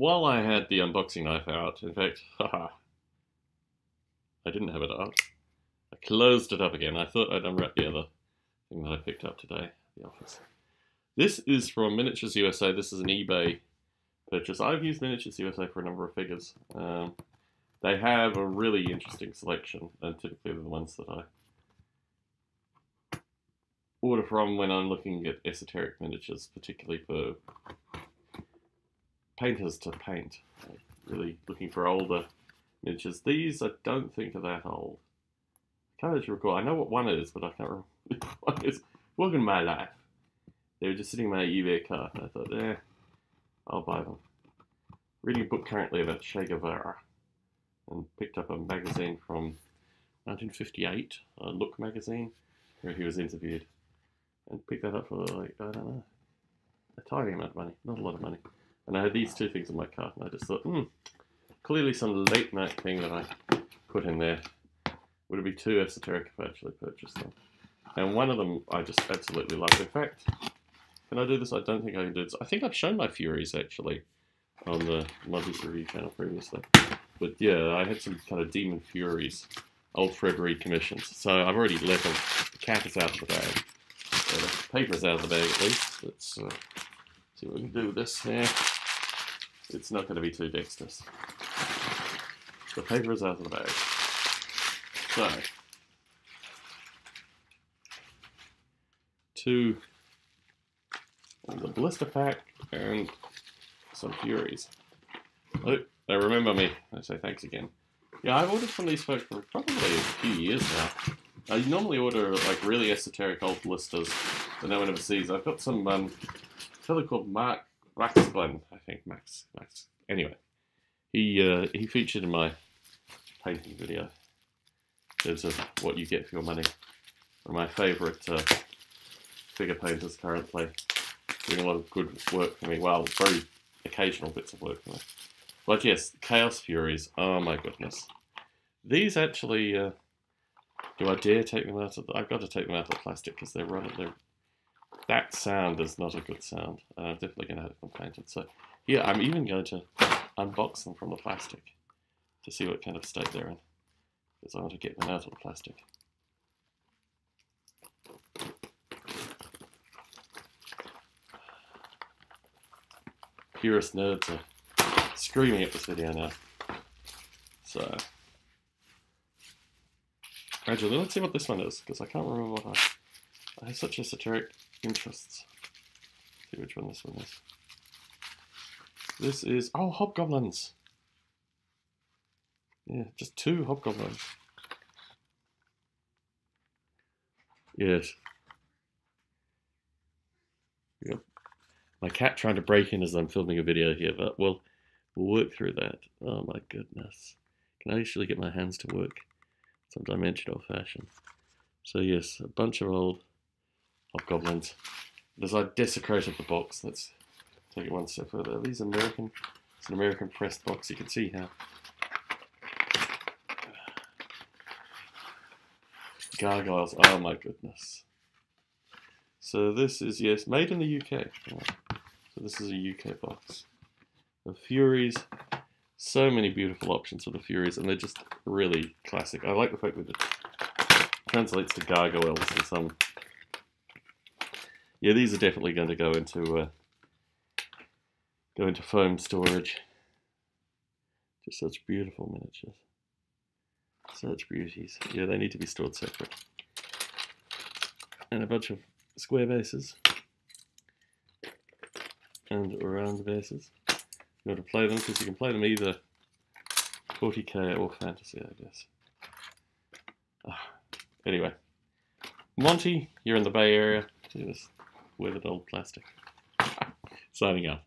while I had the unboxing knife out, in fact, haha, I didn't have it out. I closed it up again. I thought I'd unwrap the other thing that I picked up today at the office. This is from Miniatures USA. This is an eBay purchase. I've used Miniatures USA for a number of figures. Um, they have a really interesting selection, and typically the ones that I order from when I'm looking at esoteric miniatures, particularly for painters to paint. Really looking for older miniatures. These I don't think are that old. I can't actually recall. I know what one is, but I can't remember what is. To my life. They were just sitting in my eBay cart, I thought, eh, I'll buy them. Reading a book currently about Che Guevara, and picked up a magazine from 1958, a Look magazine, where he was interviewed, and picked that up for like I don't know, a tiny amount of money, not a lot of money. And I had these two things in my cart, and I just thought, hmm, clearly some late night thing that I put in there. Would it be too esoteric if I actually purchased them? And one of them I just absolutely love. In fact, can I do this? I don't think I can do this. I think I've shown my Furies actually on the Monty's Review channel previously. But yeah, I had some kind of Demon Furies, old Fred Reed commissions. So I've already let them, the cat is out of the bag. The paper is out of the bag at least. Let's uh, see what we can do with this here. It's not going to be too dexterous. The paper is out of the bag. So, two the blister pack and some Furies. Oh, they remember me. I say thanks again. Yeah, I've ordered from these folks for probably a few years now. I normally order like really esoteric old blisters that no one ever sees. I've got some um, fellow called Mark Waxglen, I think Max. Max. Anyway, he uh, he featured in my painting video. There's a, what you get for your money. One of my favourite uh, figure painters currently doing a lot of good work for me. Well, very occasional bits of work for me. But yes, Chaos Furies. Oh my goodness. These actually, uh, do I dare take them out of the, I've got to take them out of the plastic because they're running, they're, that sound is not a good sound. And I'm definitely going to have them painted. So here, I'm even going to unbox them from the plastic to see what kind of state they're in. Because I want to get them out of the plastic. purist nerds are screaming at this video now. So, actually, let's see what this one is, because I can't remember what I... I have such esoteric interests. Let's see which one this one is. This is... Oh, Hobgoblins! Yeah, just two Hobgoblins. Yes. Yep my cat trying to break in as I'm filming a video here, but we'll, we'll work through that. Oh my goodness. Can I actually get my hands to work? Some dimensional fashion. So yes, a bunch of old hobgoblins. As I desecrated the box, let's take it one step further. Are these American? It's an American pressed box. You can see how gargoyles. Oh my goodness. So this is, yes, made in the UK. So this is a UK box. The Furies, so many beautiful options for the Furies, and they're just really classic. I like the fact that it translates to gargoyles and some. Yeah, these are definitely going to go into uh, go into foam storage. Just such beautiful miniatures. Such beauties. Yeah, they need to be stored separate. And a bunch of square bases and round bases. You want to play them because you can play them either 40k or fantasy, I guess. Ah, anyway, Monty, you're in the Bay Area. See this weathered old plastic. Signing off.